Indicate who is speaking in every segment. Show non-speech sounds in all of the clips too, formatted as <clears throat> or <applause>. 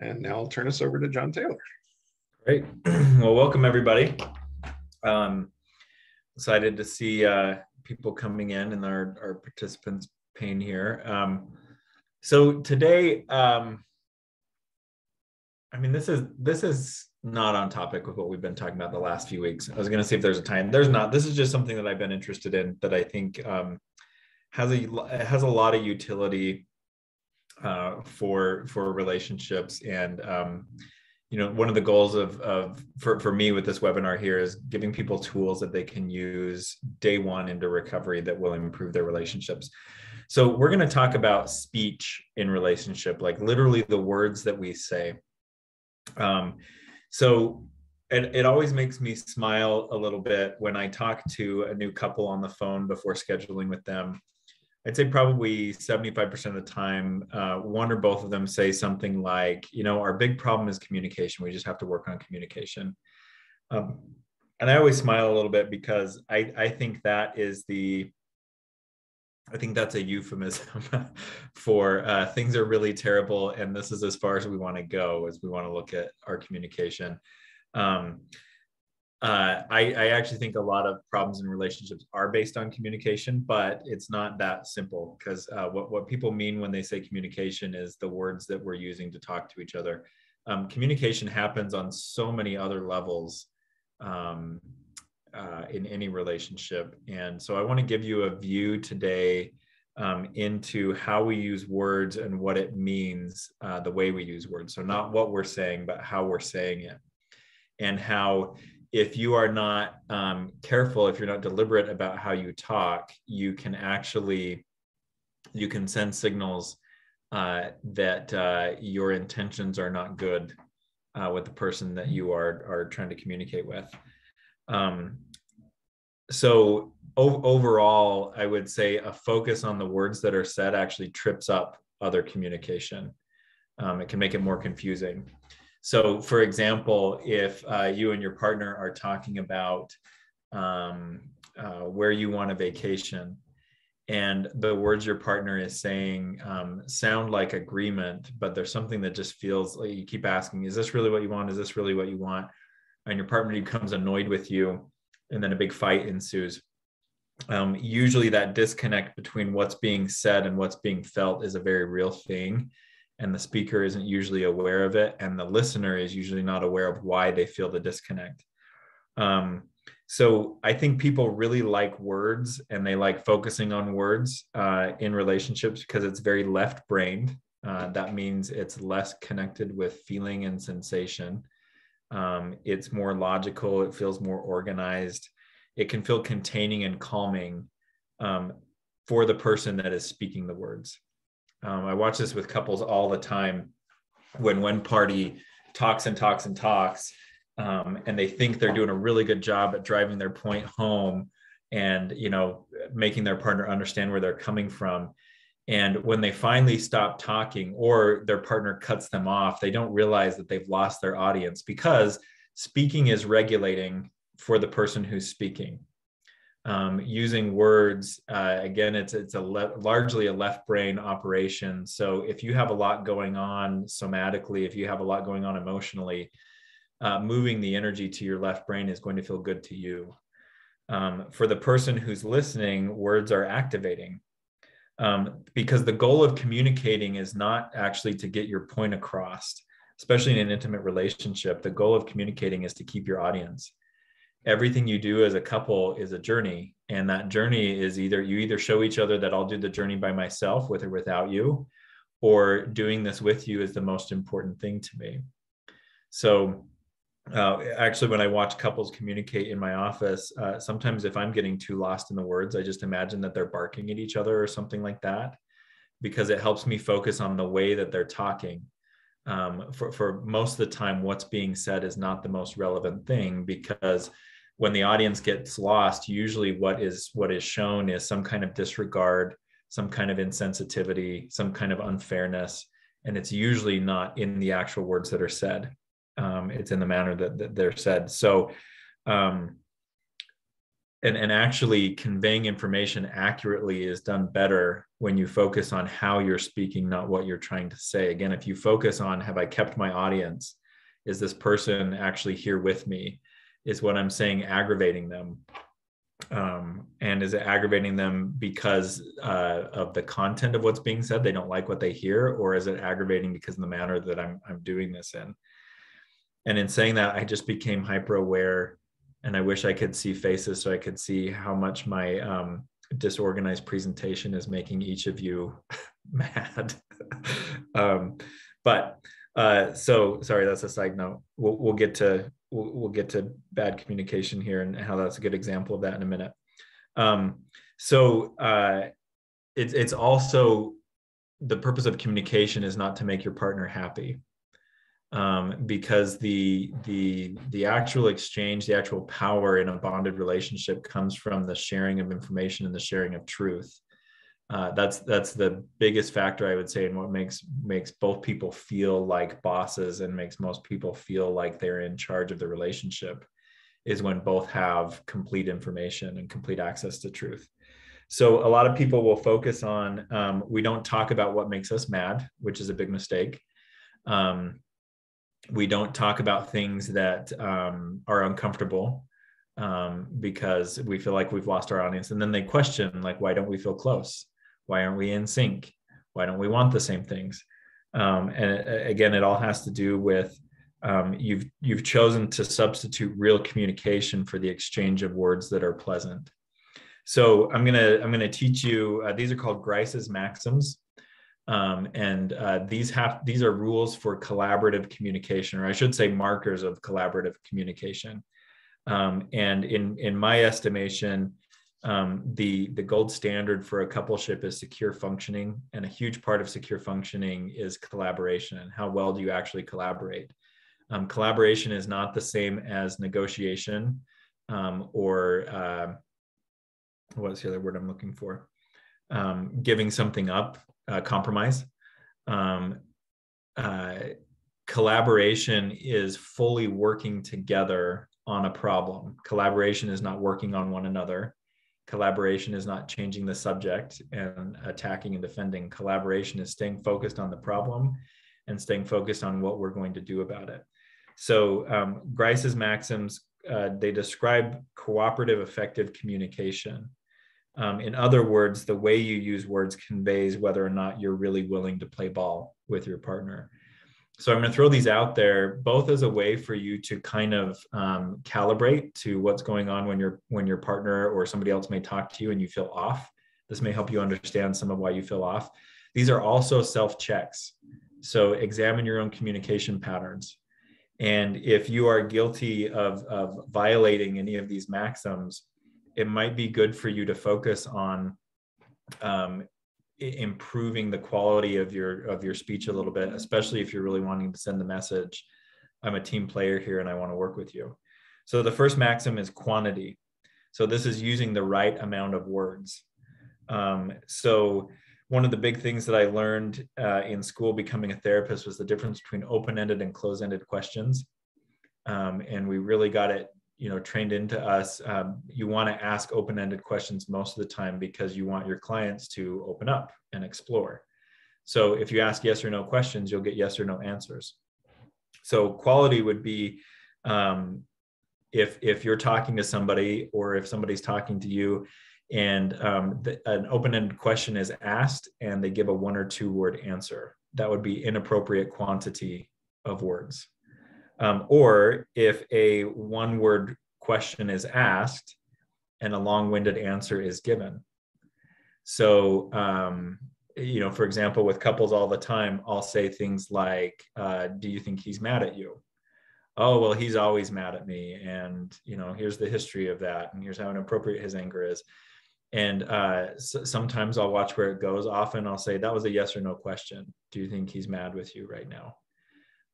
Speaker 1: And now I'll turn us over to Jon Taylor.
Speaker 2: Great. <clears throat> Well, welcome everybody. Um, excited to see uh, people coming in and our, our participants paying here. Um, so today, um, I mean, this is this is not on topic with what we've been talking about the last few weeks. I was going to see if there's a time. There's not. This is just something that I've been interested in that I think um, has a has a lot of utility uh, for for relationships. And um, you know one of the goals of of for, for me with this webinar here is giving people tools that they can use day one into recovery that will improve their relationships. So we're going to talk about speech in relationship like literally the words that we say. Um, so it, it always makes me smile a little bit when i talk to a new couple on the phone before scheduling with them I'd say probably 75% of the time, uh, one or both of them say something like, you know, our big problem is communication. We just have to work on communication. Um, and I always smile a little bit because I, I think that is the, I think that's a euphemism <laughs> for uh, things are really terrible. And this is as far as we want to go as we want to look at our communication. Um, uh, I, I, actually think a lot of problems in relationships are based on communication, but it's not that simple because uh, what, what people mean when they say communication is the words that we're using to talk to each other. Um, communication happens on so many other levels um, uh, in any relationship. And so I want to give you a view today um, into how we use words and what it means, uh, the way we use words. So, not what we're saying, but how we're saying it, and how if you are not um, careful if you're not deliberate about how you talk you can actually you can send signals uh, that uh, your intentions are not good uh, with the person that you are are trying to communicate with. Um, so o- overall i would say a focus on the words that are said actually trips up other communication. Um, it can make it more confusing so, for example, if uh, you and your partner are talking about um, uh, where you want a vacation, and the words your partner is saying um, sound like agreement, but there's something that just feels like you keep asking, is this really what you want? Is this really what you want? And your partner becomes annoyed with you, and then a big fight ensues. Um, usually, that disconnect between what's being said and what's being felt is a very real thing and the speaker isn't usually aware of it and the listener is usually not aware of why they feel the disconnect. Um, so i think people really like words and they like focusing on words uh, in relationships because it's very left brained uh, that means it's less connected with feeling and sensation. Um, it's more logical it feels more organized it can feel containing and calming um, for the person that is speaking the words um, I watch this with couples all the time when one party talks and talks and talks, um, and they think they're doing a really good job at driving their point home and you know making their partner understand where they're coming from. And when they finally stop talking or their partner cuts them off they don't realize that they've lost their audience because speaking is regulating for the person who's speaking um, using words uh, again it's it's a le- largely a left brain operation. So if you have a lot going on somatically if you have a lot going on emotionally uh, moving the energy to your left brain is going to feel good to you. Um, for the person who's listening words are activating. Um, because the goal of communicating is not actually to get your point across especially in an intimate relationship. The goal of communicating is to keep your audience everything you do as a couple is a journey. And that journey is either you either show each other that i'll do the journey by myself with or without you or doing this with you is the most important thing to me. So uh, actually when i watch couples communicate in my office uh, sometimes if i'm getting too lost in the words i just imagine that they're barking at each other or something like that because it helps me focus on the way that they're talking. Um, for, for most of the time what's being said is not the most relevant thing because when the audience gets lost usually what is what is shown is some kind of disregard some kind of insensitivity some kind of unfairness and it's usually not in the actual words that are said um, it's in the manner that, that they're said so um, and, and actually conveying information accurately is done better when you focus on how you're speaking, not what you're trying to say. Again, if you focus on have I kept my audience? Is this person actually here with me? Is what I'm saying aggravating them? Um, and is it aggravating them because uh, of the content of what's being said? They don't like what they hear, or is it aggravating because of the manner that I'm I'm doing this in? And in saying that, I just became hyper aware and I wish I could see faces so I could see how much my um, disorganized presentation is making each of you <laughs> mad. <laughs> um, but uh, so sorry, that's a side note. We'll, we'll get to we'll, we'll, get to bad communication here and how that's a good example of that in a minute. Um, so uh, it's it's also the purpose of communication is not to make your partner happy um, because the the the actual exchange, the actual power in a bonded relationship comes from the sharing of information and the sharing of truth. Uh, that's that's the biggest factor I would say, and what makes makes both people feel like bosses and makes most people feel like they're in charge of the relationship, is when both have complete information and complete access to truth. So a lot of people will focus on um, we don't talk about what makes us mad, which is a big mistake. Um, we don't talk about things that um, are uncomfortable um, because we feel like we've lost our audience and then they question like why don't we feel close why aren't we in sync? Why don't we want the same things? Um, and again it all has to do with um, you've you've chosen to substitute real communication for the exchange of words that are pleasant. So i'm gonna i'm gonna teach you uh, these are called grice's maxims. Um, and uh, these have these are rules for collaborative communication, or I should say, markers of collaborative communication. Um, and in in my estimation, um, the the gold standard for a coupleship is secure functioning, and a huge part of secure functioning is collaboration and how well do you actually collaborate. Um, collaboration is not the same as negotiation um, or uh, what's the other word I'm looking for? Um, giving something up uh, compromise. Um, uh, collaboration is fully working together on a problem. Collaboration is not working on one another. Collaboration is not changing the subject and attacking and defending. Collaboration is staying focused on the problem and staying focused on what we're going to do about it. So, um, Grice's maxims uh, they describe cooperative, effective communication. Um, in other words, the way you use words conveys whether or not you're really willing to play ball with your partner. So I'm going to throw these out there both as a way for you to kind of um, calibrate to what's going on when your when your partner or somebody else may talk to you and you feel off. This may help you understand some of why you feel off. These are also self checks. So examine your own communication patterns. And if you are guilty of, of violating any of these maxims, it might be good for you to focus on um, improving the quality of your of your speech a little bit especially if you're really wanting to send the message i'm a team player here and i want to work with you. So the first maxim is quantity. So this is using the right amount of words. Um, so one of the big things that i learned uh, in school becoming a therapist was the difference between open-ended and closed-ended questions. Um, and we really got it you know trained into us um, you want to ask open-ended questions most of the time because you want your clients to open up and explore. So if you ask yes or no questions you'll get yes or no answers. So quality would be um, if if you're talking to somebody or if somebody's talking to you and um, the, an open-ended question is asked and they give a one or two word answer that would be inappropriate quantity of words um, or if a one word question is asked and a long winded answer is given. So, um, you know, for example, with couples all the time, I'll say things like, uh, Do you think he's mad at you? Oh, well, he's always mad at me. And, you know, here's the history of that. And here's how inappropriate his anger is. And uh, sometimes I'll watch where it goes. Often I'll say, That was a yes or no question. Do you think he's mad with you right now?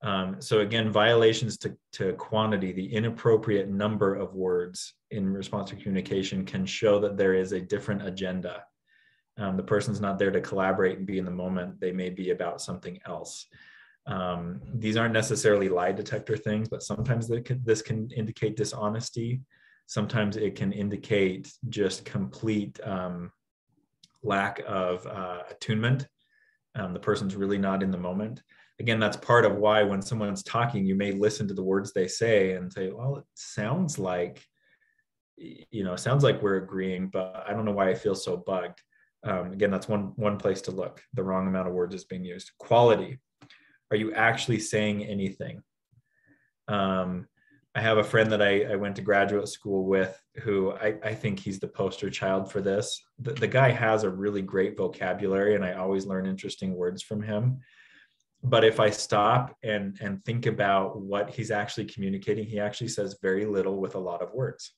Speaker 2: Um, so again, violations to, to quantity, the inappropriate number of words in response to communication can show that there is a different agenda. Um, the person's not there to collaborate and be in the moment. They may be about something else. Um, these aren't necessarily lie detector things, but sometimes can, this can indicate dishonesty. sometimes it can indicate just complete um, lack of uh, attunement. Um, the person's really not in the moment. Again, that's part of why when someone's talking, you may listen to the words they say and say, well, it sounds like, you know, sounds like we're agreeing, but I don't know why I feel so bugged. Um, again, that's one, one place to look. The wrong amount of words is being used. Quality. Are you actually saying anything? Um, I have a friend that I, I, went to graduate school with who I, I think he's the poster child for this. The, the, guy has a really great vocabulary, and I always learn interesting words from him. But if I stop and, and think about what he's actually communicating, he actually says very little with a lot of words.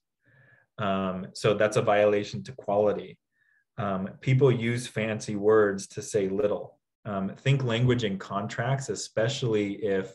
Speaker 2: Um, so that's a violation to quality. Um, people use fancy words to say little. Um, think language in contracts, especially if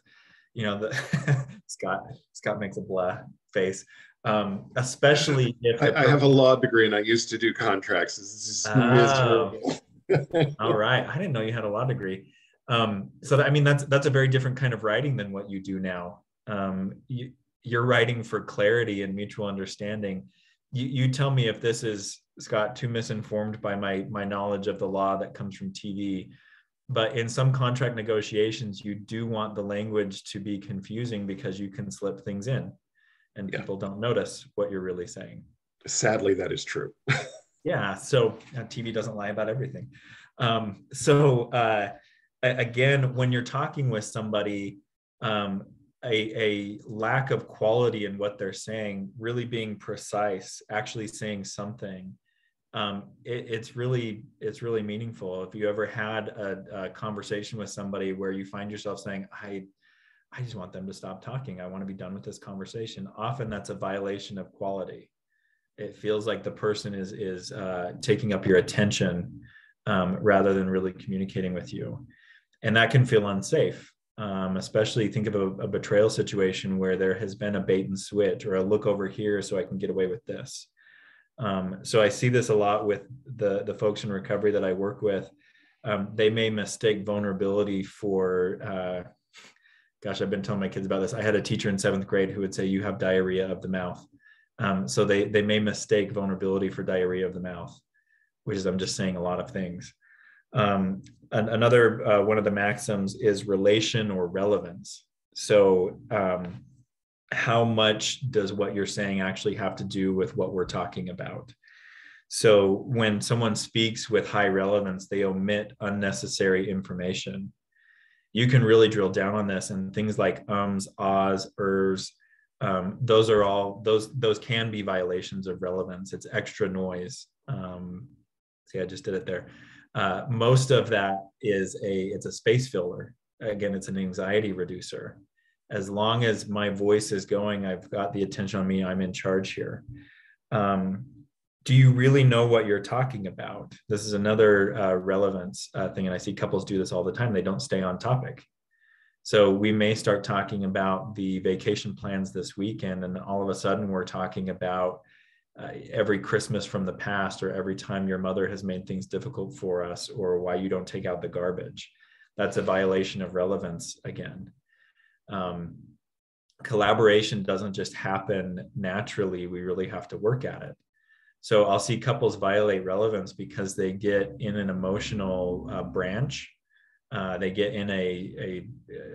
Speaker 2: you know the <laughs> Scott Scott makes a blah face. Um, especially <laughs> if
Speaker 1: I, I, have a law degree and I used to do contracts. This is oh.
Speaker 2: miserable. <laughs> all right, I didn't know you had a law degree. Um, so that, I mean that's that's a very different kind of writing than what you do now. Um, you, you're writing for clarity and mutual understanding. You, you tell me if this is Scott too misinformed by my my knowledge of the law that comes from TV but in some contract negotiations you do want the language to be confusing because you can slip things in and yeah. people don't notice what you're really saying
Speaker 1: sadly that is true <laughs>
Speaker 2: yeah so uh, tv doesn't lie about everything um, so uh, again when you're talking with somebody um, a, a lack of quality in what they're saying really being precise actually saying something um, it, it's really it's really meaningful. If you ever had a, a, conversation with somebody where you find yourself saying, "I, I just want them to stop talking. I want to be done with this conversation." Often that's a violation of quality. It feels like the person is is uh, taking up your attention um, rather than really communicating with you, and that can feel unsafe. Um, especially think of a, a betrayal situation where there has been a bait and switch or a look over here so I can get away with this um, so I see this a lot with the the folks in recovery that I work with. Um, they may mistake vulnerability for. Uh, gosh, I've been telling my kids about this. I had a teacher in seventh grade who would say, "You have diarrhea of the mouth." Um, so they they may mistake vulnerability for diarrhea of the mouth, which is I'm just saying a lot of things. Um, an, another uh, one of the maxims is relation or relevance. So um, how much does what you're saying actually have to do with what we're talking about? So when someone speaks with high relevance, they omit unnecessary information. You can really drill down on this and things like ums, ahs, ers, um, those are all those those can be violations of relevance. It's extra noise. Um, see, I just did it there. Uh, most of that is a it's a space filler. Again, it's an anxiety reducer as long as my voice is going, I've got the attention on me, I'm in charge here. Um, do you really know what you're talking about? This is another uh, relevance uh, thing. And I see couples do this all the time. They don't stay on topic. So we may start talking about the vacation plans this weekend, and all of a sudden we're talking about uh, every Christmas from the past, or every time your mother has made things difficult for us, or why you don't take out the garbage. That's a violation of relevance again um, collaboration doesn't just happen naturally. We really have to work at it. So I'll see couples violate relevance because they get in an emotional uh, branch. Uh, they get in a, a,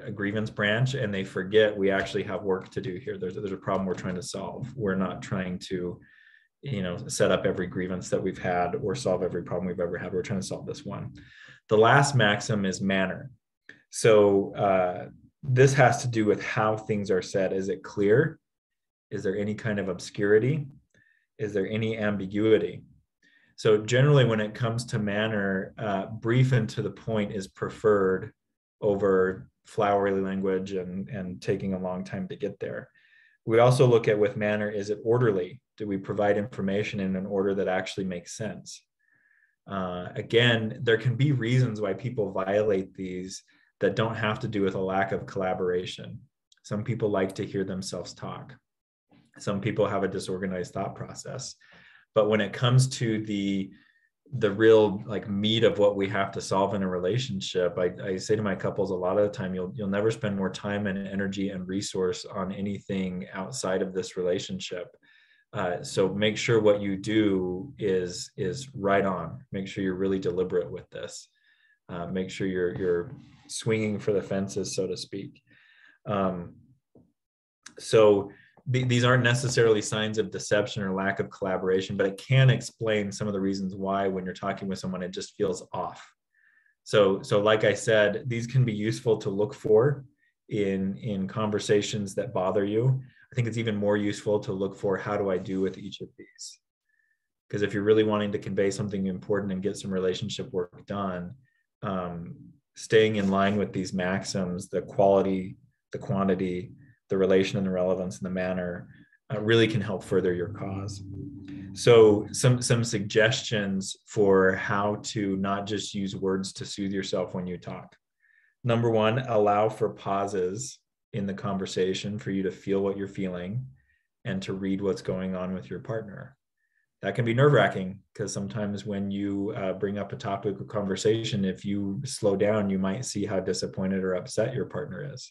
Speaker 2: a, grievance branch and they forget we actually have work to do here. There's, there's a problem we're trying to solve. We're not trying to, you know, set up every grievance that we've had or solve every problem we've ever had. We're trying to solve this one. The last maxim is manner. So uh, this has to do with how things are said. Is it clear? Is there any kind of obscurity? Is there any ambiguity? So, generally, when it comes to manner, uh, brief and to the point is preferred over flowery language and, and taking a long time to get there. We also look at with manner is it orderly? Do we provide information in an order that actually makes sense? Uh, again, there can be reasons why people violate these that don't have to do with a lack of collaboration. Some people like to hear themselves talk. Some people have a disorganized thought process. But when it comes to the the real like meat of what we have to solve in a relationship, I, I say to my couples a lot of the time, you'll you'll never spend more time and energy and resource on anything outside of this relationship. Uh, so make sure what you do is is right on. Make sure you're really deliberate with this. Uh, make sure you're you're swinging for the fences, so to speak. Um, so th- these aren't necessarily signs of deception or lack of collaboration, but it can explain some of the reasons why when you're talking with someone it just feels off. So so like I said, these can be useful to look for in in conversations that bother you I think it's even more useful to look for how do I do with each of these? Because if you're really wanting to convey something important and get some relationship work done, um, staying in line with these maxims, the quality, the quantity, the relation and the relevance and the manner uh, really can help further your cause. So some some suggestions for how to not just use words to soothe yourself when you talk. Number one, allow for pauses in the conversation for you to feel what you're feeling and to read what's going on with your partner. That can be nerve wracking because sometimes when you uh, bring up a topic of conversation, if you slow down, you might see how disappointed or upset your partner is.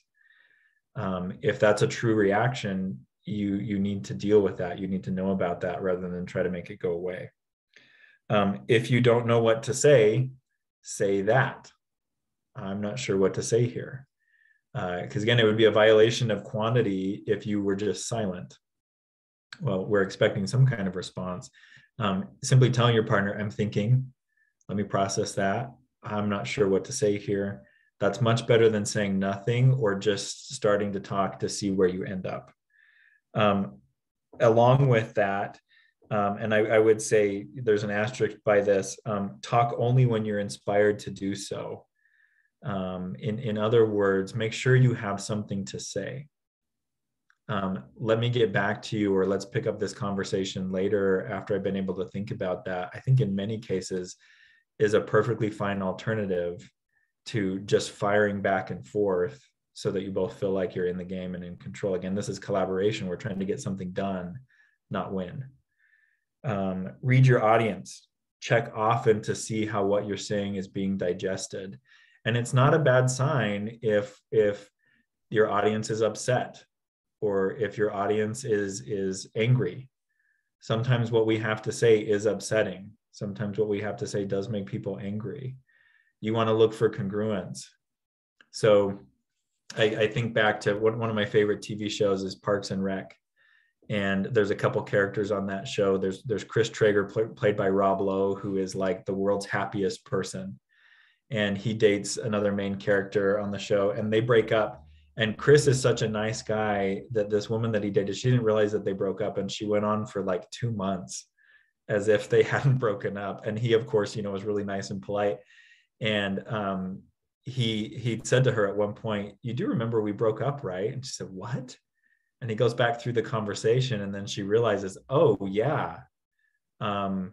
Speaker 2: Um, if that's a true reaction, you you need to deal with that. You need to know about that rather than try to make it go away. Um, if you don't know what to say, say that. I'm not sure what to say here because uh, again, it would be a violation of quantity if you were just silent. Well, we're expecting some kind of response. Um, simply telling your partner, I'm thinking, let me process that. I'm not sure what to say here. That's much better than saying nothing or just starting to talk to see where you end up. Um, along with that, um, and I, I, would say there's an asterisk by this um, talk only when you're inspired to do so. Um, in, in other words, make sure you have something to say. Um, let me get back to you, or let's pick up this conversation later after I've been able to think about that. I think in many cases is a perfectly fine alternative to just firing back and forth so that you both feel like you're in the game and in control. Again, this is collaboration. We're trying to get something done, not win. Um, read your audience, check often to see how what you're saying is being digested and it's not a bad sign if if your audience is upset or if your audience is is angry. Sometimes what we have to say is upsetting. Sometimes what we have to say does make people angry. You want to look for congruence. So I, I, think back to one, one of my favorite tv shows is parks and rec. And there's a couple characters on that show. There's there's chris traeger pl- played by rob lowe who is like the world's happiest person and he dates another main character on the show and they break up. And chris is such a nice guy that this woman that he dated she didn't realize that they broke up and she went on for like two months as if they <laughs> hadn't broken up. And he of course you know was really nice and polite. And um, he he said to her at one point you do remember we broke up right? And she said what? And he goes back through the conversation and then she realizes oh yeah um,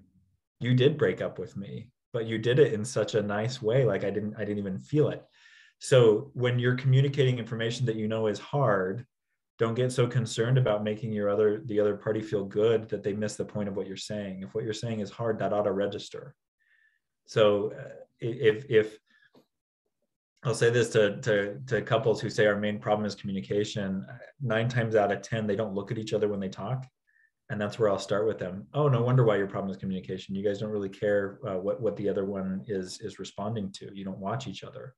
Speaker 2: you did break up with me but you did it in such a nice way like i didn't i didn't even feel it. So when you're communicating information that you know is hard don't get so concerned about making your other the other party feel good that they miss the point of what you're saying. If what you're saying is hard that ought to register. So uh, if if I'll say this to, to, to couples who say our main problem is communication. Nine times out of 10, they don't look at each other when they talk and that's where I'll start with them. Oh, no wonder why your problem is communication. You guys don't really care uh, what what the other one is is responding to. You don't watch each other.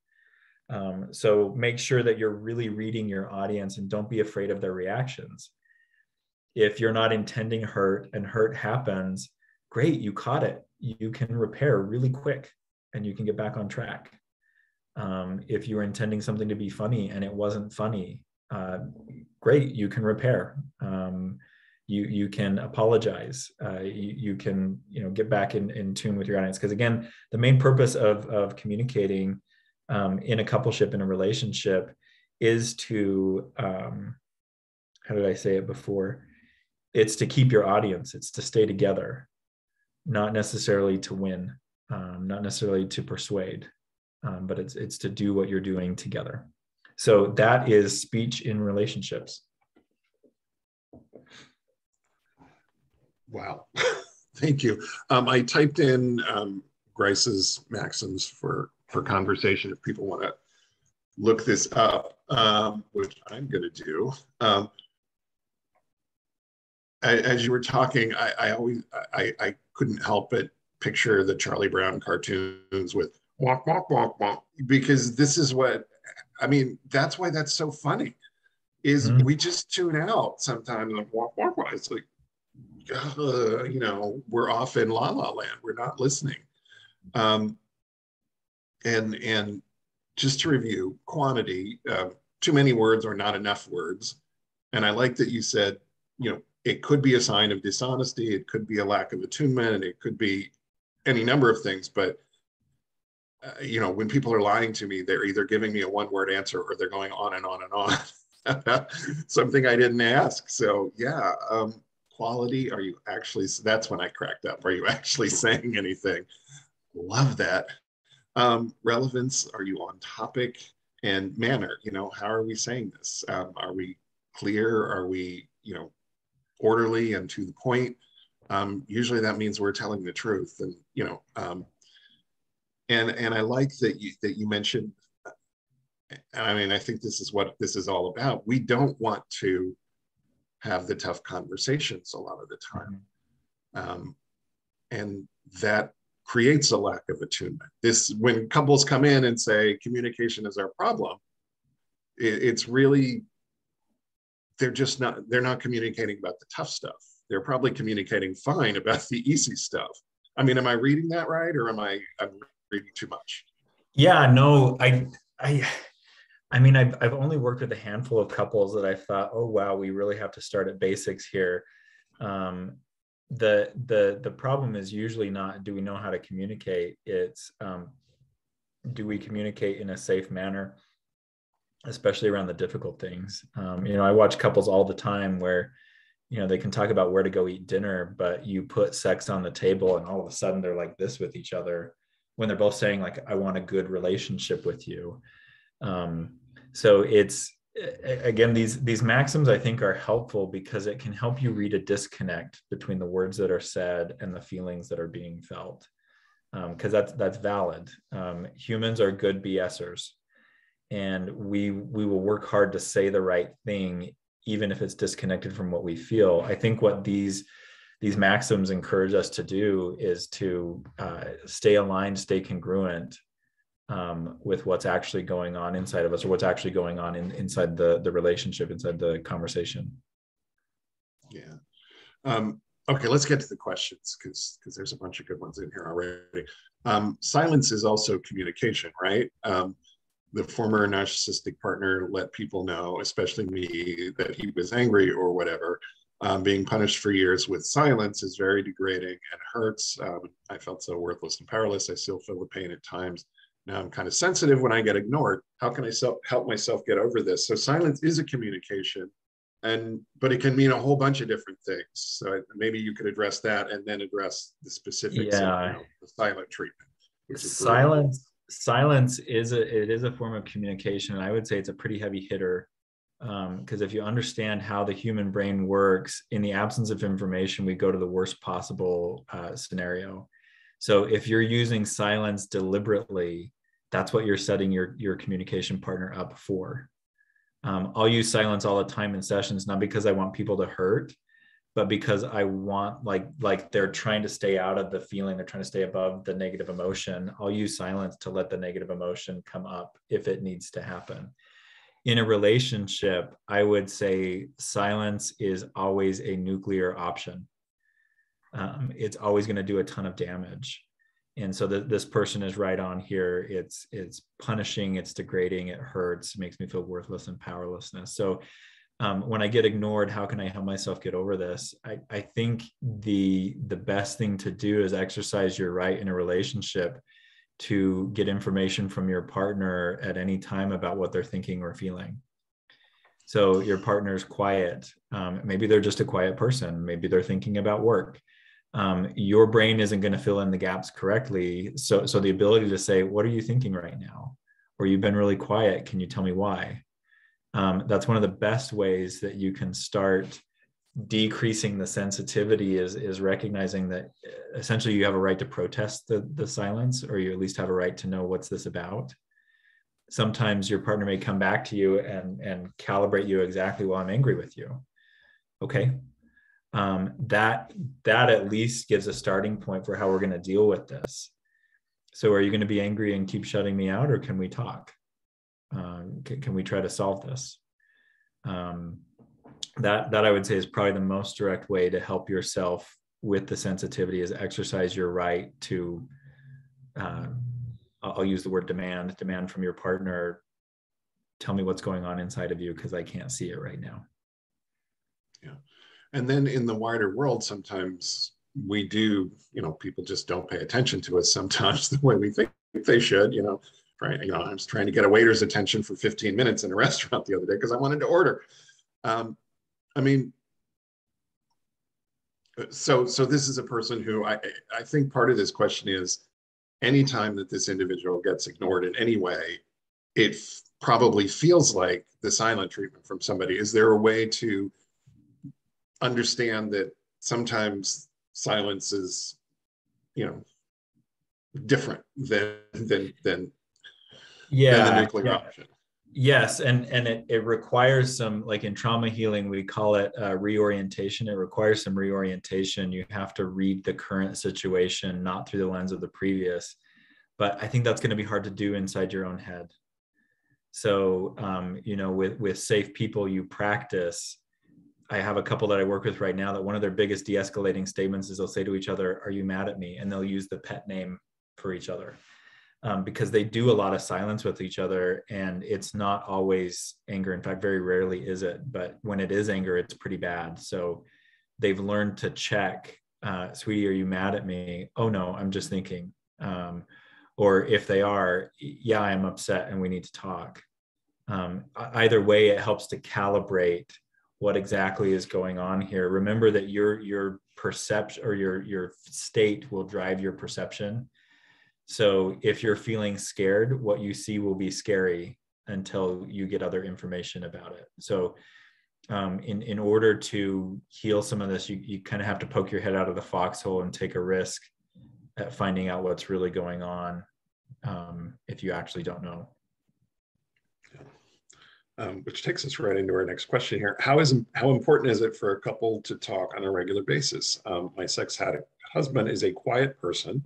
Speaker 2: Um, so make sure that you're really reading your audience and don't be afraid of their reactions. If you're not intending hurt and hurt happens, great, you caught it. You can repair really quick and you can get back on track. Um, if you were intending something to be funny and it wasn't funny, uh, great, you can repair. Um, you you can apologize. Uh, you, you, can you know get back in, in tune with your audience. Because again the main purpose of of communicating um, in a coupleship in a relationship is to um, how did i say it before? It's to keep your audience. It's to stay together not necessarily to win um, not necessarily to persuade um, but it's it's to do what you're doing together. So that is speech in relationships
Speaker 1: Wow. <laughs> Thank you. Um, I typed in um, Grice's maxims for, for conversation if people want to look this up, um, which I'm going to do. Um, as you were talking, I, I always I, I couldn't help but picture the Charlie Brown cartoons with walk walk walk walk because this is what I mean. That's why that's so funny. Is mm-hmm. we just tune out sometimes and walk walk walk. It's like, uh, you know, we're off in la la land. We're not listening. Um, and and just to review quantity, uh, too many words or not enough words. And I like that you said, you know, it could be a sign of dishonesty, it could be a lack of attunement, and it could be any number of things. But uh, you know, when people are lying to me, they're either giving me a one-word answer or they're going on and on and on. <laughs> Something I didn't ask. So yeah, um, quality. Are you actually? That's when I cracked up. Are you actually <laughs> saying anything? Love that. Um, relevance. Are you on topic? And manner. You know, how are we saying this? Um, are we clear? Are we, you know, orderly and to the point. Um, usually that means we're telling the truth. And, you know, um, and, and I like that you, that you mentioned, I mean, I think this is what this is all about. We don't want to have the tough conversations a lot of the time. Um, and that creates a lack of attunement. This, when couples come in and say communication is our problem, it, it's really they're just not they're not communicating about the tough stuff they're probably communicating fine about the easy stuff i mean am i reading that right or am i i'm reading too much
Speaker 2: yeah no i i i mean i've, I've only worked with a handful of couples that i thought oh wow we really have to start at basics here um, the the the problem is usually not do we know how to communicate it's um, do we communicate in a safe manner especially around the difficult things. Um, you know, I watch couples all the time where, you know, they can talk about where to go eat dinner, but you put sex on the table and all of a sudden they're like this with each other when they're both saying like, I want a good relationship with you. Um, so it's, again, these, these maxims I think are helpful because it can help you read a disconnect between the words that are said and the feelings that are being felt. Because um, that's that's valid. Um, humans are good BSers and we we will work hard to say the right thing even if it's disconnected from what we feel i think what these these maxims encourage us to do is to uh, stay aligned stay congruent um, with what's actually going on inside of us or what's actually going on in, inside the the relationship inside the conversation
Speaker 1: yeah um, okay let's get to the questions because because there's a bunch of good ones in here already um, silence is also communication right um, the former narcissistic partner let people know, especially me, that he was angry or whatever. Um, being punished for years with silence is very degrading and hurts. Um, I felt so worthless and powerless. I still feel the pain at times. Now I'm kind of sensitive when I get ignored. How can I self, help myself get over this? So silence is a communication, and but it can mean a whole bunch of different things. So maybe you could address that and then address the specifics yeah. of you know, the silent treatment.
Speaker 2: Which is silence silence is a it is a form of communication and i would say it's a pretty heavy hitter because um, if you understand how the human brain works in the absence of information we go to the worst possible uh, scenario so if you're using silence deliberately that's what you're setting your your communication partner up for um, i'll use silence all the time in sessions not because i want people to hurt but because I want like like they're trying to stay out of the feeling, they're trying to stay above the negative emotion. I'll use silence to let the negative emotion come up if it needs to happen. In a relationship, I would say silence is always a nuclear option. Um, it's always going to do a ton of damage and so the, this person is right on here it's it's punishing it's degrading it hurts makes me feel worthless and powerlessness so um, when I get ignored, how can I help myself get over this? I, I think the the best thing to do is exercise your right in a relationship to get information from your partner at any time about what they're thinking or feeling. So your partner's quiet. Um, maybe they're just a quiet person. Maybe they're thinking about work. Um, your brain isn't going to fill in the gaps correctly. So, so the ability to say, "What are you thinking right now?" or "You've been really quiet. Can you tell me why?" um, that's one of the best ways that you can start decreasing the sensitivity is is recognizing that uh, essentially you have a right to protest the the silence or you at least have a right to know what's this about sometimes your partner may come back to you and and calibrate you exactly while i'm angry with you okay um, that that at least gives a starting point for how we're going to deal with this. So are you going to be angry and keep shutting me out or can we talk? Um, can, can, we try to solve this? Um, that that i would say is probably the most direct way to help yourself with the sensitivity is exercise your right to uh, i'll use the word demand demand from your partner. Tell me what's going on inside of you because i can't see it right now.
Speaker 1: Yeah and then in the wider world sometimes we do you know people just don't pay attention to us sometimes <laughs> the way we think they should you know. Right you know i was trying to get a waiter's attention for 15 minutes in a <laughs> restaurant the other day because i wanted to order. Um, i mean so so this is a person who i i think part of this question is anytime that this individual gets ignored in any way it probably feels like the silent treatment from somebody. Is there a way to understand that sometimes silence is you know different than than than
Speaker 2: yeah than the nuclear yeah. option. Yes and and it, it requires some like in trauma healing we call it uh, reorientation. It requires some reorientation. You have to read the current situation not through the lens of the previous. But i think that's going to be hard to do inside your own head. So um, you know with with safe people you practice I have a couple that I work with right now that one of their biggest de-escalating statements is they'll say to each other, "Are you mad at me?" and they'll use the pet name for each other um, because they do a lot of silence with each other, and it's not always anger. In fact, very rarely is it. But when it is anger, it's pretty bad. So they've learned to check, uh, "Sweetie, are you mad at me?" "Oh no, I'm just thinking." Um, or if they are, "Yeah, I'm upset, and we need to talk." Um, either way, it helps to calibrate what exactly is going on here. Remember that your your perception or your your state will drive your perception. So if you're feeling scared what you see will be scary until you get other information about it. So um, in in order to heal some of this you, you kind of have to poke your head out of the foxhole and take a risk at finding out what's really going on um, if you actually don't know
Speaker 1: um, which takes us right into our next question here. How is how important is it for a couple to talk on a regular basis? Um, my sex addict husband is a quiet person,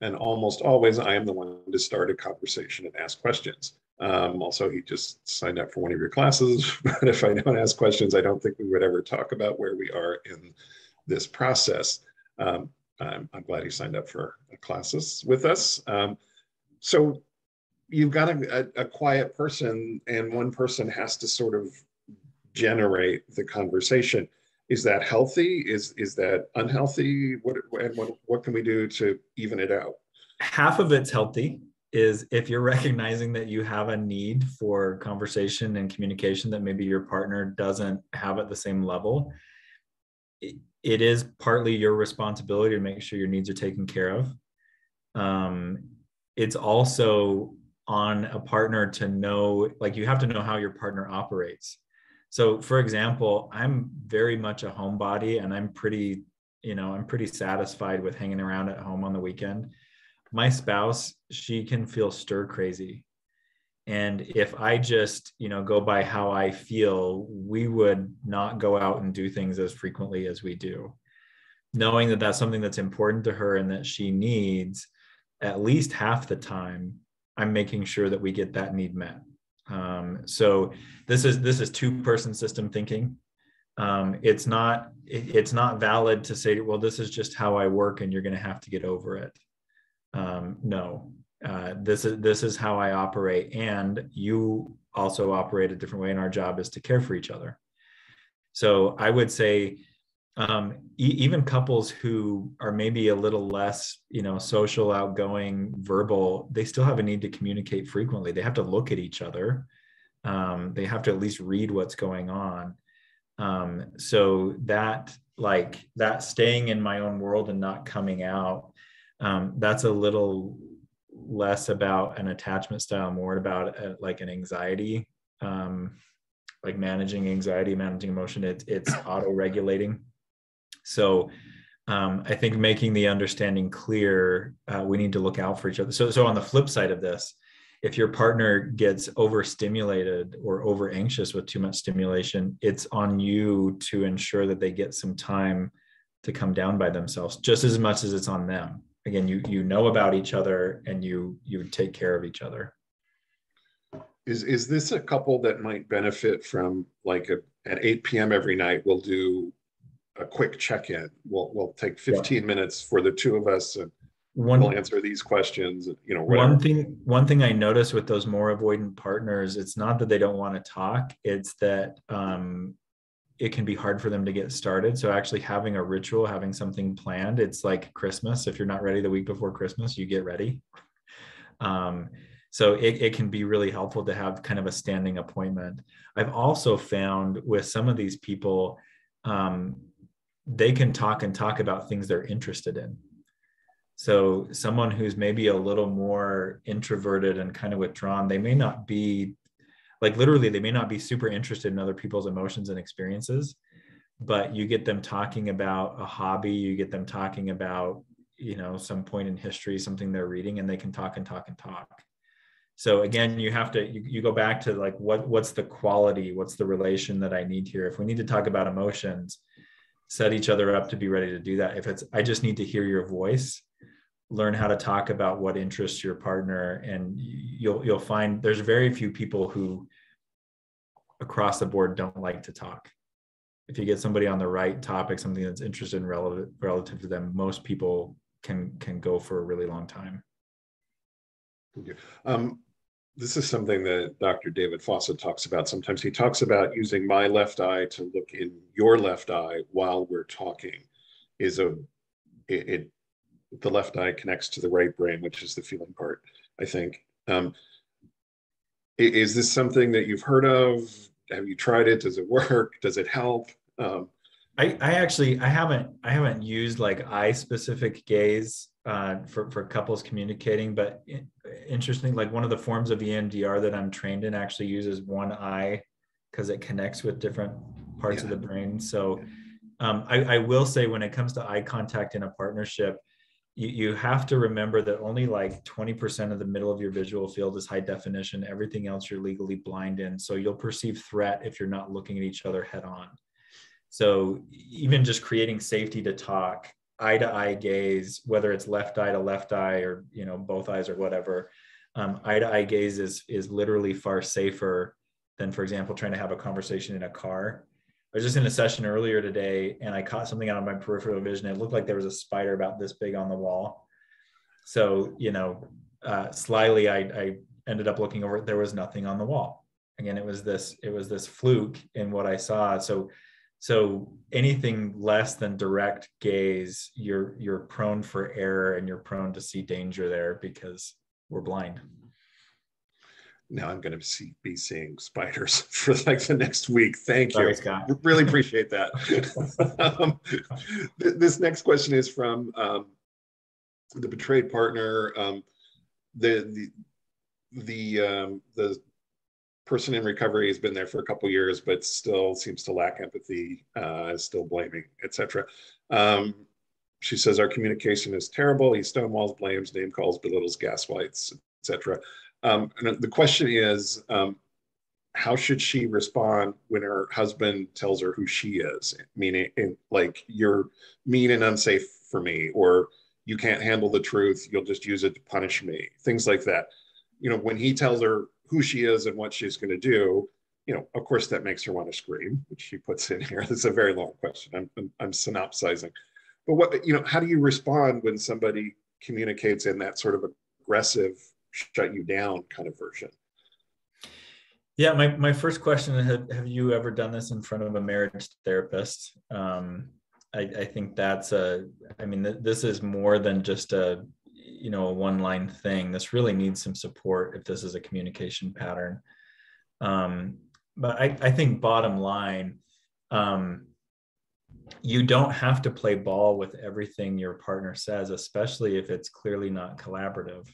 Speaker 1: and almost always I am the one to start a conversation and ask questions. Um, also, he just signed up for one of your classes, <laughs> but if I don't ask questions, I don't think we would ever talk about where we are in this process. Um, I'm, I'm, glad he signed up for classes with us. Um, so you've got a, a, a, quiet person and one person has to sort of generate the conversation. Is that healthy? Is is that unhealthy? What and what, what can we do to even it out?
Speaker 2: Half of it's healthy is if you're recognizing that you have a need for conversation and communication that maybe your partner doesn't have at the same level it is partly your responsibility to make sure your needs are taken care of. Um, it's also on a partner to know like you have to know how your partner operates. So for example i'm very much a homebody and i'm pretty you know i'm pretty satisfied with hanging around at home on the weekend. My spouse she can feel stir crazy. And if i just you know go by how i feel we would not go out and do things as frequently as we do. Knowing that that's something that's important to her and that she needs at least half the time I'm making sure that we get that need met. Um, so this is this is two person system thinking. Um, it's not it, it's not valid to say well this is just how I work and you're going to have to get over it. Um, no, uh, this is this is how I operate, and you also operate a different way. And our job is to care for each other. So I would say um, e- even couples who are maybe a little less you know social outgoing verbal they still have a need to communicate frequently. They have to look at each other. Um, they have to at least read what's going on. Um, so that like that staying in my own world and not coming out um, that's a little less about an attachment style more about a, uh, like an anxiety um, like managing anxiety managing emotion. It, it's auto regulating so um, I think making the understanding clear, uh, we need to look out for each other. So, so on the flip side of this, if your partner gets overstimulated or over anxious with too much stimulation, it's on you to ensure that they get some time to come down by themselves just as much as it's on them. Again, you you know about each other and you you take care of each other.
Speaker 1: Is is this a couple that might benefit from like a, at 8 p.m. every night we'll do a quick check-in. We'll we'll take 15 yeah. minutes for the two of us and one, we'll answer these questions you know
Speaker 2: whatever. one thing one thing i notice with those more avoidant partners it's not that they don't want to talk it's that um, it can be hard for them to get started so actually having a ritual having something planned it's like christmas if you're not ready the week before christmas you get ready <laughs> um, so it, it can be really helpful to have kind of a standing appointment i've also found with some of these people um, they can talk and talk about things they're interested in so someone who's maybe a little more introverted and kind of withdrawn, they may not be like literally they may not be super interested in other people's emotions and experiences, but you get them talking about a hobby, you get them talking about, you know, some point in history, something they're reading, and they can talk and talk and talk. So again, you have to you, you go back to like what what's the quality, what's the relation that I need here? If we need to talk about emotions, set each other up to be ready to do that. If it's I just need to hear your voice, learn how to talk about what interests your partner and you'll you'll find there's very few people who across the board don't like to talk. If you get somebody on the right topic something that's interested in relative relative to them most people can can go for a really long time.
Speaker 1: Thank um, this is something that dr david fawcett talks about sometimes he talks about using my left eye to look in your left eye while we're talking is a it, it the left eye connects to the right brain, which is the feeling part, I think. Um, is this something that you've heard of? Have you tried it? Does it work? Does it help? Um,
Speaker 2: I, I actually I haven't I haven't used like eye specific gaze uh, for for couples communicating, but interesting like one of the forms of EMDR that I'm trained in actually uses one eye because it connects with different parts yeah. of the brain. So um, I, I will say when it comes to eye contact in a partnership, you, you have to remember that only like 20% of the middle of your visual field is high definition. Everything else you're legally blind in. So you'll perceive threat if you're not looking at each other head on. So even just creating safety to talk, eye to eye gaze, whether it's left eye to left eye or you know both eyes or whatever, um, eye to eye gaze is is literally far safer than, for example, trying to have a conversation in a car I was just in a session earlier today and I caught something out of my peripheral vision. It looked like there was a spider about this big on the wall. So, you know, uh, slyly, I, I ended up looking over. There was nothing on the wall. Again, it was this, it was this fluke in what I saw. So, so anything less than direct gaze, you're you're prone for error and you're prone to see danger there because we're blind
Speaker 1: now I'm going to see, be seeing spiders <laughs> for like the next week. Thank
Speaker 2: Sorry,
Speaker 1: you.
Speaker 2: Scott. <laughs>
Speaker 1: Really appreciate that. <laughs> um, th- this next question is from um, the betrayed partner. Um, the the the um, the person in recovery has been there for a couple years, but still seems to lack empathy, uh, still blaming, etc. Um, she says our communication is terrible. He stonewalls, blames, name calls, belittles, gaslights, etc. Um, and the question is, um, how should she respond when her husband tells her who she is? Meaning, like, you're mean and unsafe for me, or you can't handle the truth, you'll just use it to punish me, things like that. You know, when he tells her who she is and what she's going to do, you know, of course, that makes her want to scream, which she puts in here. <laughs> That's a very long question. I'm, I'm, I'm synopsizing. But what, you know, how do you respond when somebody communicates in that sort of aggressive shut you down kind of version.
Speaker 2: Yeah, my, my first question have, have you ever done this in front of a marriage therapist? Um, I, I think that's a, I mean, th- this is more than just a, you know, a one line thing. This really needs some support if this is a communication pattern. Um, but I, I think bottom line, um, you don't have to play ball with everything your partner says, especially if it's clearly not collaborative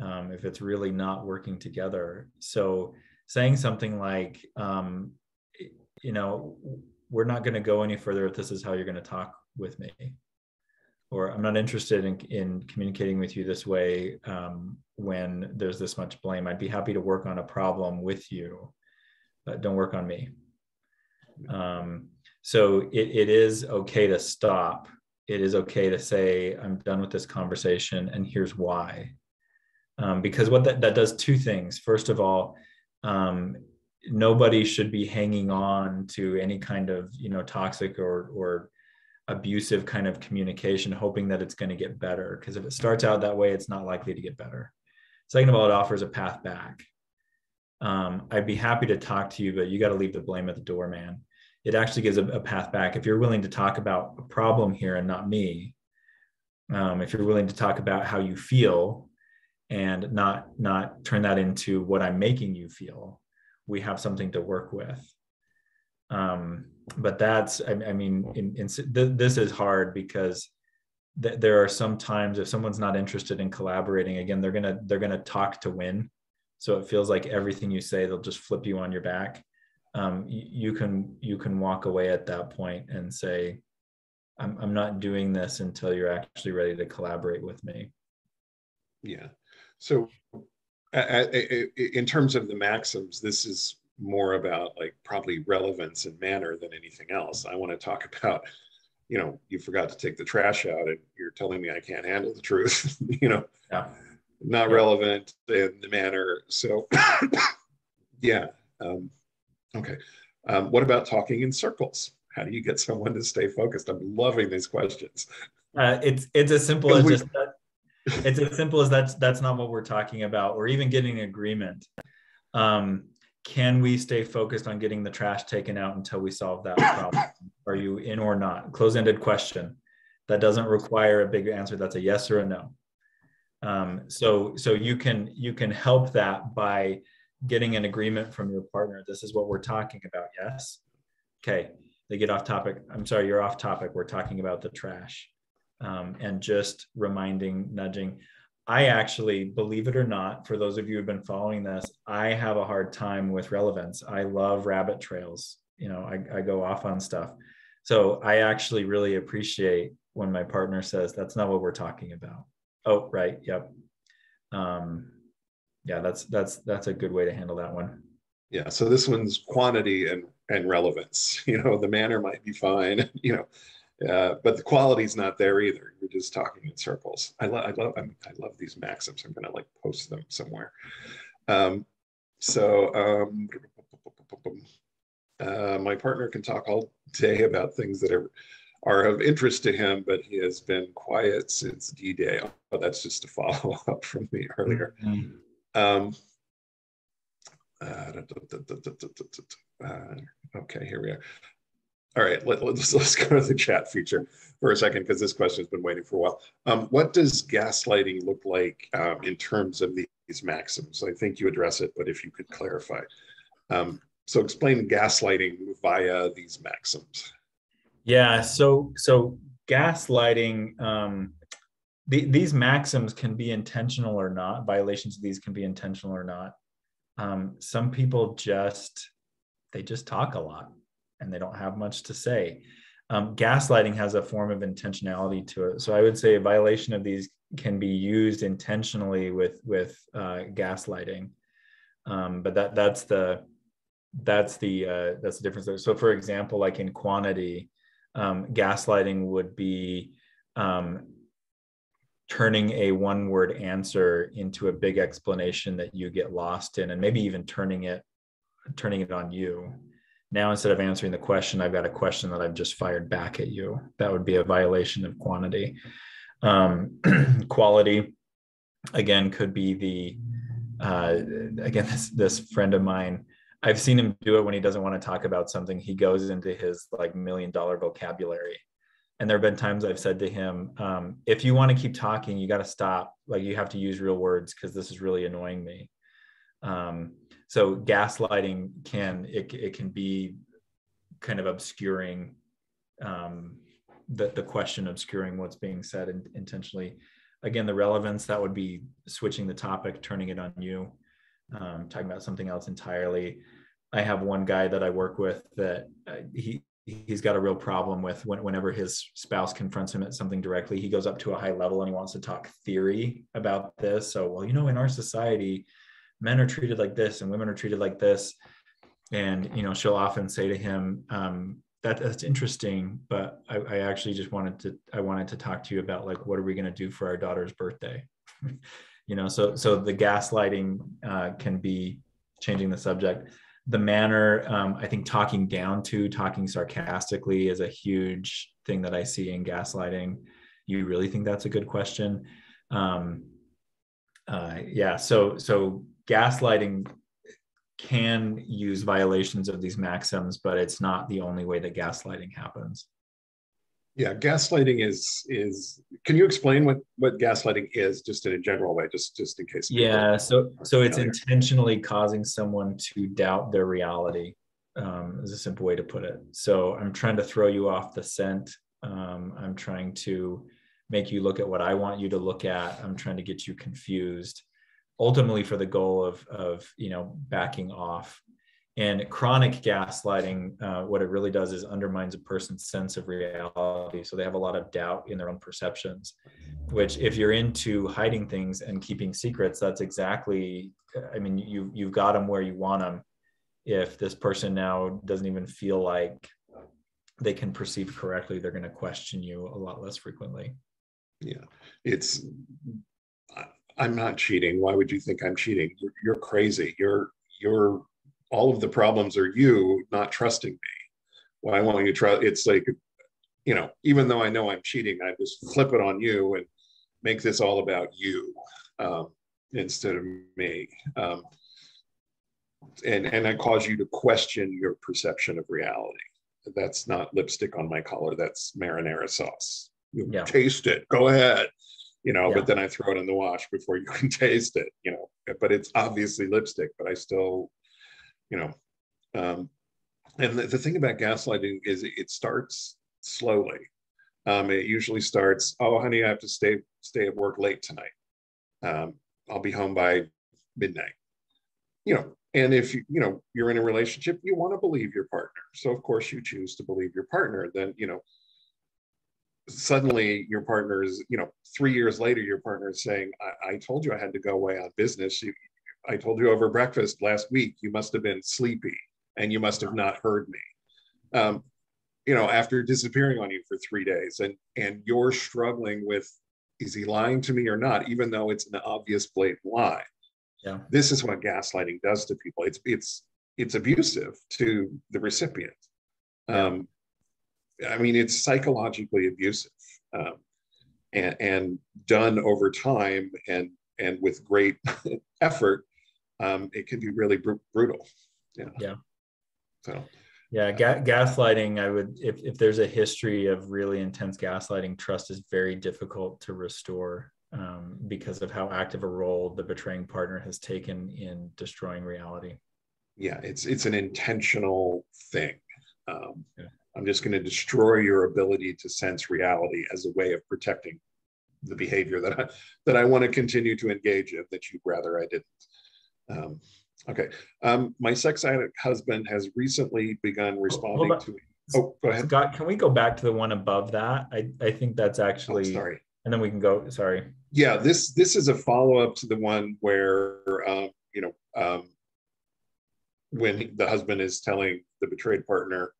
Speaker 2: um, if it's really not working together. So saying something like, um, you know, we're not going to go any further if this is how you're going to talk with me. Or I'm not interested in, in communicating with you this way um, when there's this much blame. I'd be happy to work on a problem with you, but don't work on me. Um, so it, it is okay to stop. It is okay to say, I'm done with this conversation, and here's why. Um, because what that, that does two things. First of all, um, nobody should be hanging on to any kind of you know toxic or or abusive kind of communication hoping that it's going to get better because if it starts out that way it's not likely to get better. Second of all it offers a path back. Um, i'd be happy to talk to you but you got to leave the blame at the door man. It actually gives a, a, path back. If you're willing to talk about a problem here and not me um, if you're willing to talk about how you feel and not not turn that into what i'm making you feel we have something to work with. Um, but that's i, I mean in, in, th- this is hard because th- there are some times if someone's not interested in collaborating again they're gonna they're gonna talk to win. So it feels like everything you say they'll just flip you on your back. Um, you, you can you can walk away at that point and say I'm, I'm not doing this until you're actually ready to collaborate with me.
Speaker 1: Yeah. So in terms of the maxims this is more about like probably relevance and manner than anything else. I want to talk <laughs> about, you know, you forgot to take the trash out and you're telling me I can't handle the truth, <laughs> you know, yeah. not yeah. relevant in the manner. So, <coughs> yeah. Um, okay. Um, what about talking in circles? How do you get someone to stay focused? I'm loving these questions.
Speaker 2: Uh, it's it's as simple as just that. It's as simple as that's that's not what we're talking about, or even getting agreement. Um, can we stay focused on getting the trash taken out until we solve that problem? <coughs> Are you in or not? Close ended question. That doesn't require a big answer. That's a yes or a no. Um, so so you can you can help that by getting an agreement from your partner. This is what we're talking about. Yes. Okay. They get off topic. I'm sorry, you're off topic. We're talking about the trash. Um, and just reminding, nudging. I actually, believe it or not, for those of you who've been following this, I have a hard time with relevance. I love rabbit trails. You know, I, I go off on stuff. So I actually really appreciate when my partner says, that's not what we're talking about. Oh, right. Yep. Um, yeah, that's that's that's a good way to handle that one.
Speaker 1: Yeah. So this one's quantity and and relevance. <laughs> You know, the manner might be fine. <laughs> You know, uh, but the quality's not there either. You're just talking in circles. I love, I love, I'm, i love these maxims. I'm gonna like post them somewhere. Um, so um, uh, my partner can talk all day about things that are are of interest to him, but he has been quiet since D-Day. Oh, that's just a follow up from me earlier. Mm-hmm. Um, uh, okay, here we are. All right, let, us let's go to the chat feature for a second because this question has been waiting for a while. Um, what does gaslighting look like um, in terms of these maxims? I think you address it, but if you could clarify. Um, so explain gaslighting via these maxims.
Speaker 2: Yeah, so so gaslighting, um, the, these maxims can be intentional or not. Violations of these can be intentional or not. Um, some people just they just talk a lot and they don't have much to say. Um, gaslighting has a form of intentionality to it. So I would say a violation of these can be used intentionally with with uh, gaslighting. Um, but that that's the that's the uh, that's the difference there. So for example, like in quantity, um, gaslighting would be um, turning a one word answer into a big explanation that you get lost in, and maybe even turning it turning it on you now instead of answering the question i've got a question that i've just fired back at you. That would be a violation of quantity. Um, <clears throat> quality again could be the uh, again <laughs> this this friend of mine i've seen him do it when he doesn't want to talk about something. He goes into his like million dollar vocabulary. And there have been times i've said to him um, if you want to keep talking you got to stop. Like you have to use real words because this is really annoying me. Um, so gaslighting can it, it can be kind of obscuring um, the, the question obscuring what's being said in, intentionally. Again the relevance that would be switching the topic turning it on you um, talking about something else entirely. I have one guy that i work with that uh, he he's got a real problem with when, whenever his spouse confronts him at something directly he goes up to a high level and he wants to talk theory about this. So well you know in our society men are treated like this and women are treated like this. And you know she'll often say to him um, that that's interesting but I, I, actually just wanted to i wanted to talk to you about like what are we going to do for our daughter's birthday? <laughs> You know so so the gaslighting uh, can be changing the subject. The manner um, i think talking down to talking sarcastically is a huge thing that i see in gaslighting. You really think that's a good question? Um, uh, yeah so so gaslighting can use violations of these maxims but it's not the only way that gaslighting happens
Speaker 1: yeah, gaslighting is is. Can you explain what what gaslighting is, just in a general way, just just in case?
Speaker 2: Yeah, so so it's intentionally causing someone to doubt their reality. Um, is a simple way to put it. So I'm trying to throw you off the scent. Um, I'm trying to make you look at what I want you to look at. I'm trying to get you confused, ultimately for the goal of of you know backing off and chronic gaslighting, uh, what it really does is undermines a person's sense of reality. So they have a lot of doubt in their own perceptions, which if you're into hiding things and keeping secrets, that's exactly, I mean, you, you've got them where you want them. If this person now doesn't even feel like they can perceive correctly, they're going to question you a lot less frequently.
Speaker 1: Yeah. It's, I'm not cheating. Why would you think I'm cheating? You're, you're crazy. You're, you're all of the problems are you not trusting me. Why won't you trust? It's like, you know, even though I know I'm cheating, I just flip it on you and make this all about you um, instead of me. Um, and, and I cause you to question your perception of reality. That's not lipstick on my collar. That's marinara sauce. You yeah. taste it. Go ahead you know yeah. but then i throw it in the wash before you <laughs> can taste it you know. But it's obviously lipstick but i still you know um, and the, the, thing about gaslighting is it starts slowly. Um, it usually starts oh honey i have to stay stay at work late tonight. Um, i'll be home by midnight. You know and if you you know you're in a relationship you want to believe your partner. So of course you choose to believe your partner then you know suddenly your partner is you know three years later your partner is saying I, I told you i had to go away on business you, I told you over breakfast last week, you must have been sleepy and you must have not heard me. Um, you know, after disappearing on you for three days and and you're struggling with is he lying to me or not, even though it's an obvious blatant lie. Yeah. This is what gaslighting does to people. It's it's it's abusive to the recipient. Um, I mean, it's psychologically abusive, um, and, and done over time and and with great <laughs> effort um, it can be really br- brutal. Yeah.
Speaker 2: Yeah. So. Yeah, ga- gaslighting. I would, if if there's a history of really intense gaslighting, trust is very difficult to restore um, because of how active a role the betraying partner has taken in destroying reality.
Speaker 1: Yeah, it's it's an intentional thing. Um, yeah. I'm just going to destroy your ability to sense reality as a way of protecting the behavior that I that I want to continue to engage in that you'd rather I didn't. Um, okay. Um, my sex addict husband has recently begun responding to. Oh, go ahead.
Speaker 2: Scott, can we go back to the one above that? I, I think that's actually. Oh, sorry. And then we can go. Sorry.
Speaker 1: Yeah, this this is a follow up to the one where um, you know um, when the husband is telling the betrayed partner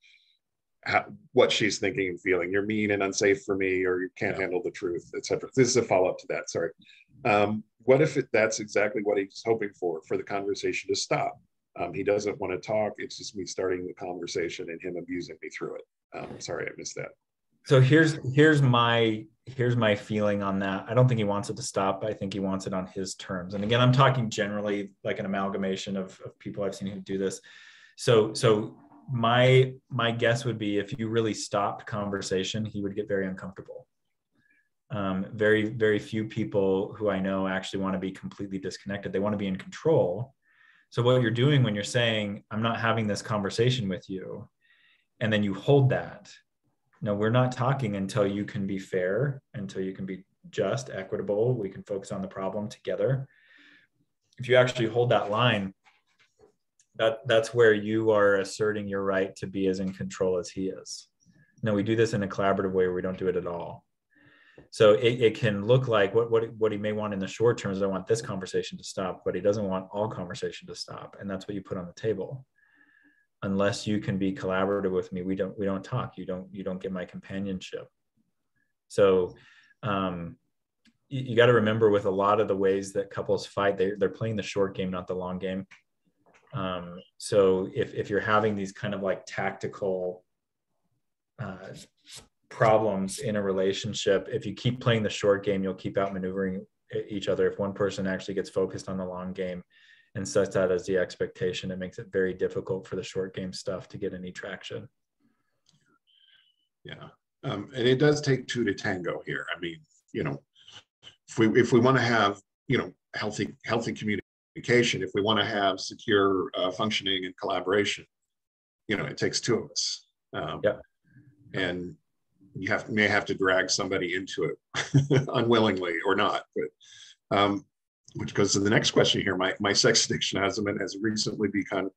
Speaker 1: how, what she's thinking and feeling. You're mean and unsafe for me, or you can't yeah. handle the truth, etc. This is a follow up to that. Sorry. Um, what if it, that's exactly what he's hoping for for the conversation to stop um, he doesn't want to talk it's just me starting the conversation and him abusing me through it um, sorry i missed that
Speaker 2: so here's here's my here's my feeling on that i don't think he wants it to stop i think he wants it on his terms and again i'm talking generally like an amalgamation of, of people i've seen who do this so so my my guess would be if you really stopped conversation he would get very uncomfortable. Um, very very few people who i know actually want to be completely disconnected. They want to be in control. So what you're doing when you're saying i'm not having this conversation with you and then you hold that no we're not talking until you can be fair until you can be just equitable we can focus on the problem together. If you actually hold that line that that's where you are asserting your right to be as in control as he is. No, we do this in a collaborative way where we don't do it at all. So it, it can look like what, what what he may want in the short term is I want this conversation to stop, but he doesn't want all conversation to stop. And that's what you put on the table. Unless you can be collaborative with me, we don't we don't talk. You don't you don't get my companionship. So um, you, you got to remember with a lot of the ways that couples fight, they, they're playing the short game, not the long game. Um, so if, if you're having these kind of like tactical uh, problems in a relationship, if you keep playing the short game, you'll keep outmaneuvering each other. If one person actually gets focused on the long game and sets that as the expectation, it makes it very difficult for the short game stuff to get any traction.
Speaker 1: Yeah. Um, and it does take two to tango here. I mean, you know, if we if we want to have you know healthy healthy communication, if we want to have secure uh, functioning and collaboration, you know, it takes two of us. Um,
Speaker 2: yeah.
Speaker 1: And you have may have to drag somebody into it <laughs> unwillingly or not, but um, which goes to the next question here. My my sex addiction has has recently begun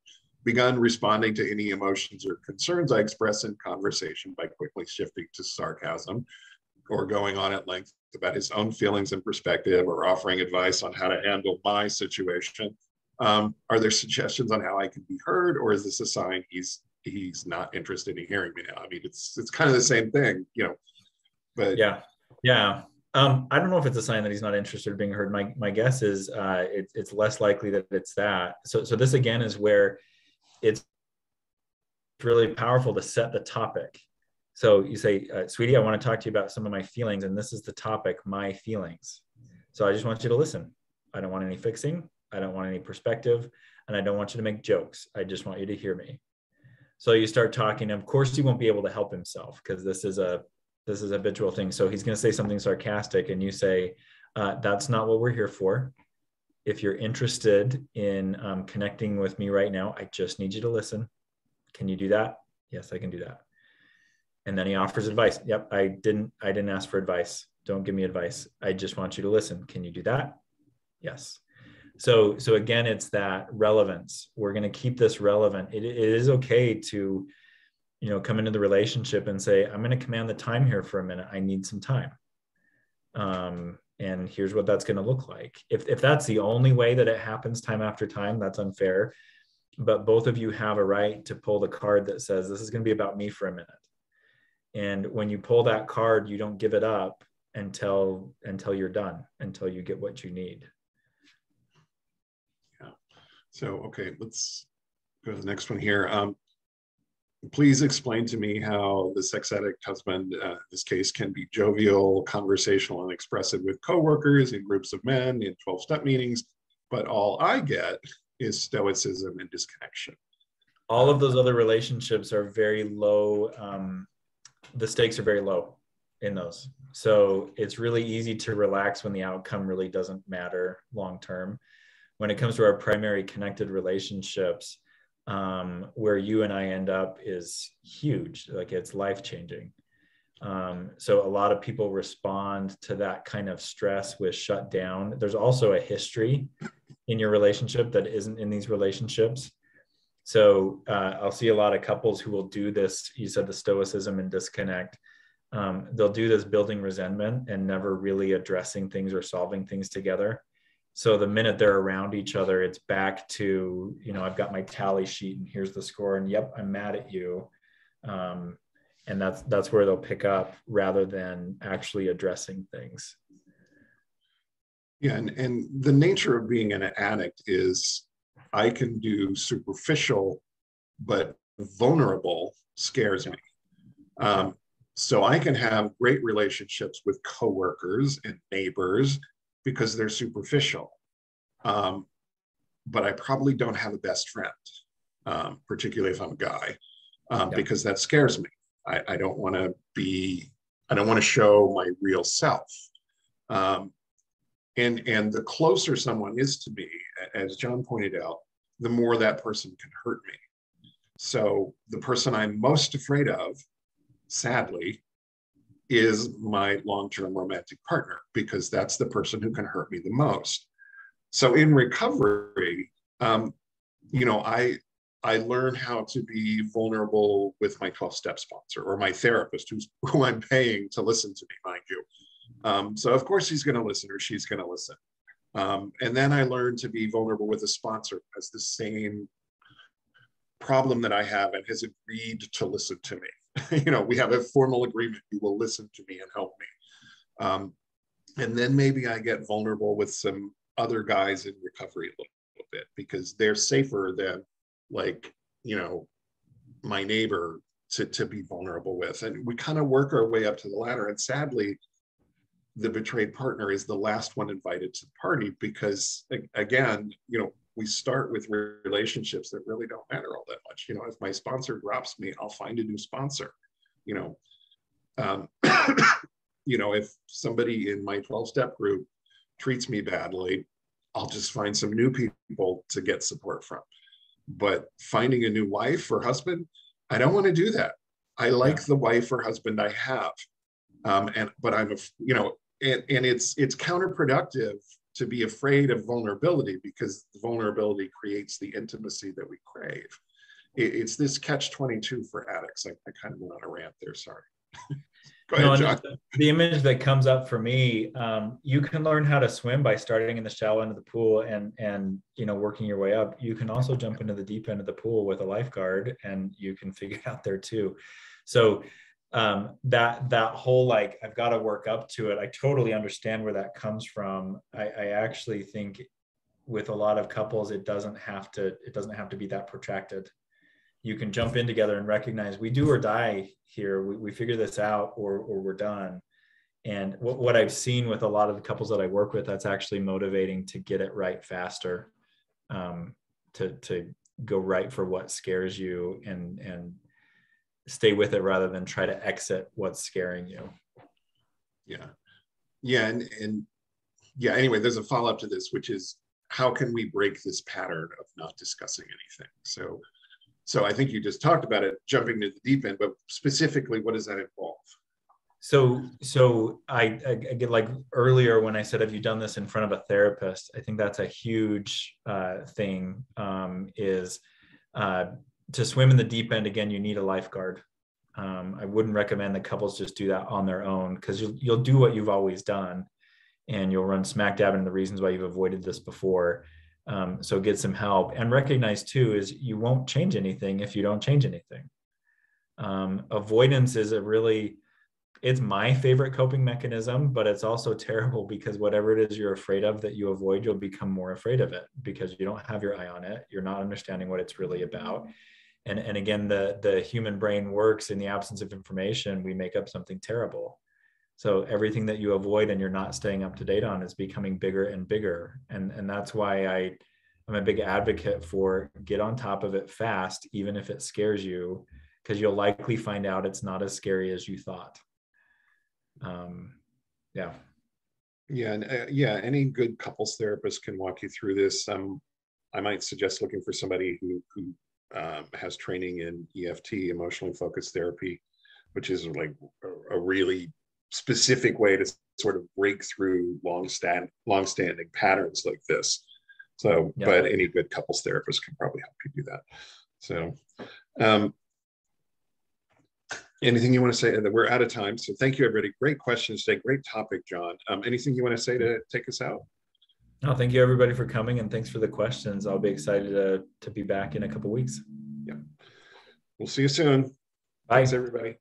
Speaker 1: begun responding to any emotions or concerns I express in conversation by quickly shifting to sarcasm or going on at length about his own feelings and perspective or offering advice on how to handle my situation. Um, are there suggestions on how I can be heard, or is this a sign he's he's not interested in hearing me now? I mean, it's it's kind of the same thing, you know. But
Speaker 2: yeah, yeah. Um, I don't know if it's a sign that he's not interested in being heard. My my guess is uh, it, it's less likely that it's that. So so this again is where it's really powerful to set the topic so you say, uh, sweetie, I want to talk to you about some of my feelings, and this is the topic, my feelings. So I just want you to listen. I don't want any fixing. I don't want any perspective, and I don't want you to make jokes. I just want you to hear me. So you start talking. Of course, he won't be able to help himself because this is a this is a habitual thing. So he's going to say something sarcastic, and you say, uh, "That's not what we're here for." If you're interested in um, connecting with me right now, I just need you to listen. Can you do that? Yes, I can do that and then he offers advice. Yep i didn't i didn't ask for advice. Don't give me advice. I just want you to listen. Can you do that? Yes. So so again it's that relevance. We're going to keep this relevant. It, it is okay to you know come into the relationship and say i'm going to command the time here for a minute. I need some time. Um, and here's what that's going to look like. If, if that's the only way that it happens time after time that's unfair. But both of you have a right to pull the card that says this is going to be about me for a minute and when you pull that card you don't give it up until until you're done until you get what you need.
Speaker 1: Yeah. So okay let's go to the next one here. Um, please explain to me how the sex addict husband uh, in this case can be jovial conversational and expressive with coworkers in groups of men in 12 step meetings but all i get is stoicism and disconnection.
Speaker 2: All of those other relationships are very low um, the stakes are very low in those. So it's really easy to relax when the outcome really doesn't matter long term. When it comes to our primary connected relationships, um, where you and I end up is huge. Like it's life changing. Um, so a lot of people respond to that kind of stress with shut down. There's also a history in your relationship that isn't in these relationships. So uh, I'll see a lot of couples who will do this. You said the stoicism and disconnect. Um, they'll do this building resentment and never really addressing things or solving things together. So the minute they're around each other, it's back to, you know, I've got my tally sheet and here's the score, and yep, I'm mad at you. Um, and that's that's where they'll pick up rather than actually addressing things.
Speaker 1: Yeah, and, and the nature of being an addict is I can do superficial, but vulnerable scares me. Um, so I can have great relationships with coworkers and neighbors because they're superficial. Um, but I probably don't have a best friend, um, particularly if I'm a guy, um, yeah. because that scares me. I, I don't want to be, I don't want to show my real self. Um, and and the closer someone is to me as jon pointed out the more that person can hurt me so the person i'm most afraid of sadly is my long-term romantic partner because that's the person who can hurt me the most so in recovery um, you know i I learn how to be vulnerable with my 12 step sponsor or my therapist who's who I'm paying to listen to me, mind you. Um, so of course he's going to listen or she's going to listen. Um, and then I learned to be vulnerable with a sponsor has the same problem that I have and has agreed to listen to me. <laughs> you know, we have a formal agreement. You will listen to me and help me. Um, and then maybe I get vulnerable with some other guys in recovery a little, little bit because they're safer than like, you know, my neighbor to, to be vulnerable with. And we kind of work our way up to the ladder. And sadly, the betrayed partner is the last one invited to the party because again you know we start with relationships that really don't matter all that much. You know if my sponsor drops me i'll find a new sponsor you know. Um, <coughs> you know if somebody in my 12 step group treats me badly i'll just find some new people to get support from. But finding a new wife or husband i don't want to do that. I like the wife or husband i have. Um, and but i'm a you know and, and it's it's counterproductive to be afraid of vulnerability because vulnerability creates the intimacy that we crave. It, it's this catch 22 for addicts. I, I kind of went on a rant there, sorry. <laughs>
Speaker 2: Go ahead, Jon. The image that comes up for me, um, you can learn how to swim by starting in the shallow end of the pool and and you know working your way up. You can also jump into the deep end of the pool with a lifeguard, and you can figure it out there too. So um, that that whole like I've got to work up to it. I totally understand where that comes from. I, I actually think with a lot of couples, it doesn't have to it doesn't have to be that protracted. You can jump in together and recognize we do or die here. We, we figure this out or or we're done. And what, what I've seen with a lot of the couples that I work with, that's actually motivating to get it right faster, um, to to go right for what scares you and and stay with it rather than try to exit what's scaring you.
Speaker 1: Yeah. Yeah and and yeah anyway there's a follow-up to this which is how can we break this pattern of not discussing anything? So so i think you just talked about it jumping to the deep end but specifically what does that involve?
Speaker 2: So so I, I, I get like earlier when i said have you done this in front of a therapist? I think that's a huge uh, thing um, is uh, to swim in the deep end again you need a lifeguard. Um, i wouldn't recommend that couples just do that on their own because you'll, you'll do what you've always done and you'll run smack dab into the reasons why you've avoided this before. Um, so get some help and recognize too is you won't change anything if you don't change anything. Um, avoidance is a really it's my favorite coping mechanism, but it's also terrible because whatever it is you're afraid of that you avoid, you'll become more afraid of it because you don't have your eye on it. You're not understanding what it's really about and and again the the human brain works in the absence of information we make up something terrible. So everything that you avoid and you're not staying up to date on is becoming bigger and bigger. And and that's why i i'm a big advocate for get on top of it fast even if it scares you because you'll likely find out it's not as scary as you thought. Um yeah.
Speaker 1: Yeah and uh, yeah any good couples therapist can walk you through this. Um i might suggest looking for somebody who who um, has training in EFT, emotionally focused therapy, which is like a, a, really specific way to sort of break through long stand long standing patterns like this. So, yeah. but any good couples therapist can probably help you do that. So, um, anything you want to say? That we're out of time. So, thank you, everybody. Great questions today. Great topic, Jon. Um, anything you want to say to take us out?
Speaker 2: No, thank you everybody for coming and thanks for the questions. I'll be excited to, to be back in a couple weeks.
Speaker 1: Yeah. We'll see you soon.
Speaker 2: Bye.
Speaker 1: Thanks, everybody.